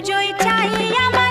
পুজোয় চাই আমার